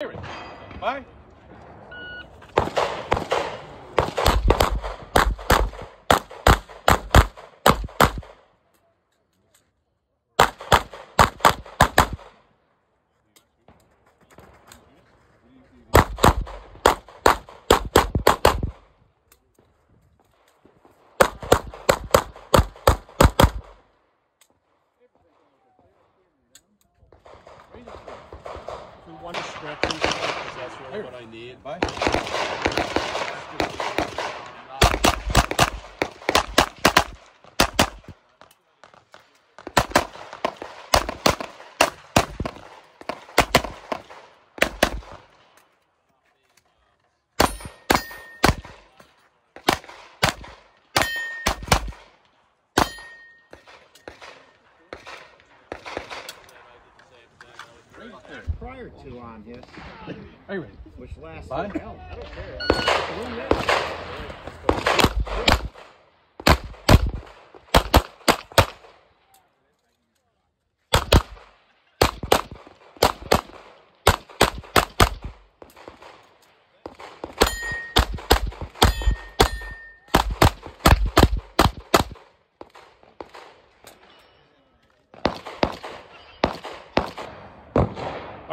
Bye. We want these because that's really what I need. Bye. Prior to on his, Are you ready? which lasted. Bye. hell, I don't care. Three minutes.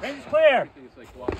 Range clear.